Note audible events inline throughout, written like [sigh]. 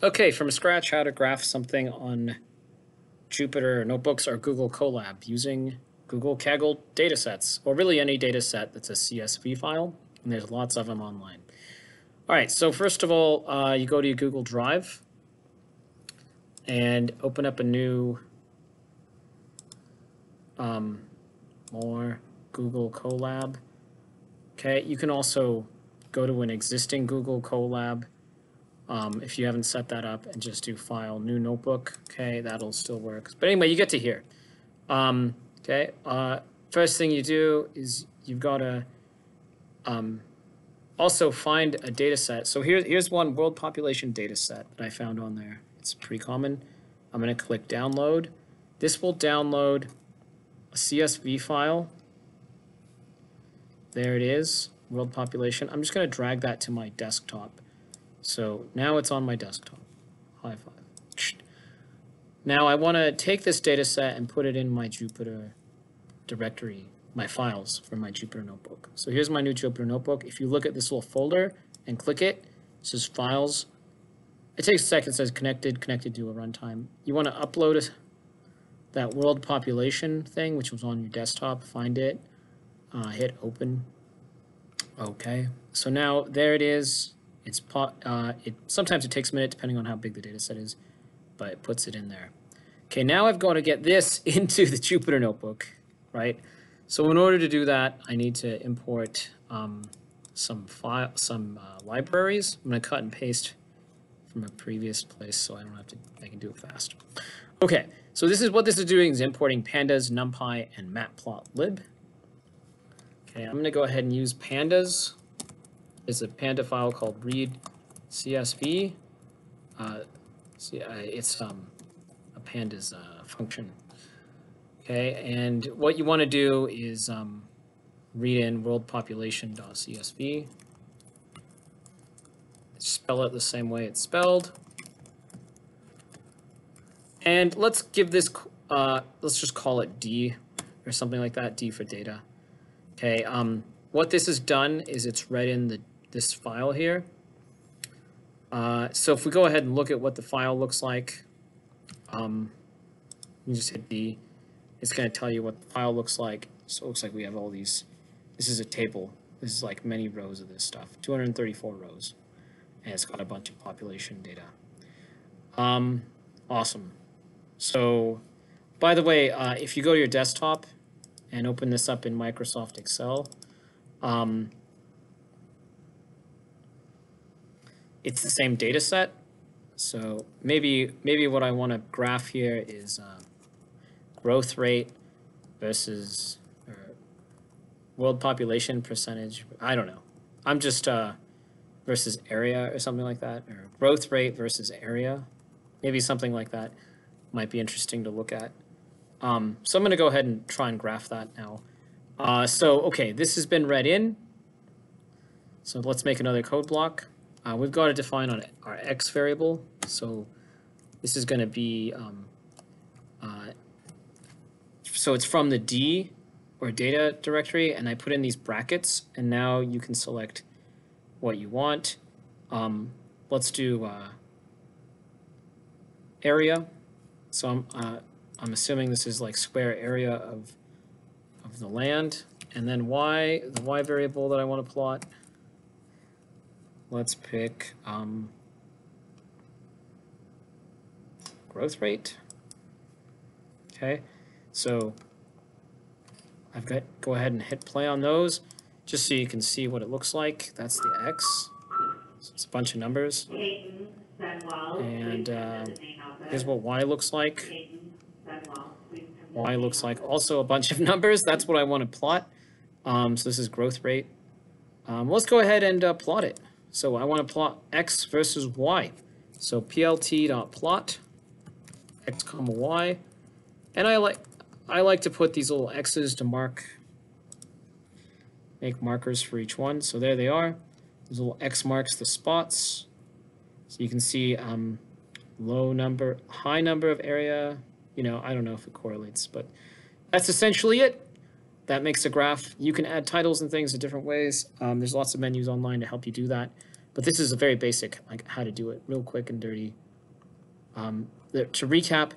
Okay, from scratch, how to graph something on Jupyter Notebooks or Google Colab using Google Kaggle datasets, or really any dataset that's a CSV file, and there's lots of them online. All right, so first of all, uh, you go to your Google Drive and open up a new um, more Google Colab. Okay, you can also go to an existing Google Colab um, if you haven't set that up and just do file new notebook. Okay, that'll still work. But anyway, you get to here. Um, okay, uh, first thing you do is you've got to um, also find a data set. So here, here's one world population data set that I found on there. It's pretty common. I'm going to click download. This will download a CSV file. There it is, world population. I'm just going to drag that to my desktop. So now it's on my desktop. High five. Now I want to take this data set and put it in my Jupyter directory, my files for my Jupyter notebook. So here's my new Jupyter notebook. If you look at this little folder and click it, it says files. It takes a second, it says connected, connected to a runtime. You want to upload that world population thing, which was on your desktop, find it, uh, hit open. Okay, so now there it is. It's uh, it sometimes it takes a minute depending on how big the data set is, but it puts it in there. Okay, now I've got to get this [laughs] into the Jupyter notebook, right? So in order to do that, I need to import um, some file, some uh, libraries. I'm going to cut and paste from a previous place so I don't have to, I can do it fast. Okay, so this is what this is doing is importing pandas, numpy, and matplotlib. Okay, I'm going to go ahead and use pandas is a Panda file called read CSV. Uh, see, uh, it's um, a pandas uh, function. Okay, and what you want to do is um, read in world population.csv. Spell it the same way it's spelled. And let's give this, uh, let's just call it D or something like that, D for data. Okay, um, what this has done is it's read in the this file here. Uh, so if we go ahead and look at what the file looks like, um, you just hit D. It's going to tell you what the file looks like. So it looks like we have all these. This is a table. This is like many rows of this stuff. 234 rows. And it's got a bunch of population data. Um, awesome. So, by the way, uh, if you go to your desktop and open this up in Microsoft Excel, um, it's the same data set. So maybe maybe what I want to graph here is uh, growth rate versus world population percentage. I don't know. I'm just uh, versus area or something like that, or growth rate versus area. Maybe something like that might be interesting to look at. Um, so I'm going to go ahead and try and graph that now. Uh, so, okay, this has been read in. So let's make another code block. Uh, we've got to define on our x variable. So this is going to be, um, uh, so it's from the D or data directory, and I put in these brackets, and now you can select what you want. Um, let's do uh, area. So I'm, uh, I'm assuming this is like square area of, of the land. And then y, the y variable that I want to plot let's pick um, growth rate. Okay, so I've got go ahead and hit play on those just so you can see what it looks like. That's the X. So it's a bunch of numbers. And uh, here's what Y looks like. Y looks like also a bunch of [laughs] numbers. That's what I want to plot. Um, so this is growth rate. Um, let's go ahead and uh, plot it. So I want to plot x versus y. So plt.plot x comma y. And I like I like to put these little x's to mark make markers for each one. So there they are. These little x marks the spots. So you can see um, low number, high number of area. You know, I don't know if it correlates, but that's essentially it that makes a graph. You can add titles and things in different ways. Um, there's lots of menus online to help you do that. But this is a very basic, like how to do it real quick and dirty. Um, the, to recap,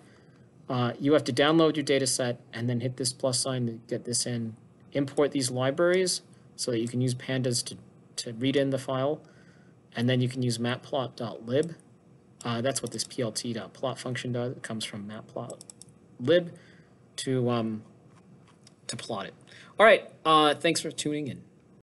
uh, you have to download your data set and then hit this plus sign to get this in. Import these libraries so that you can use pandas to, to read in the file. And then you can use matplot.lib. Uh, that's what this plt.plot function does. It comes from matplotlib to, um, to plot it. All right, uh, thanks for tuning in.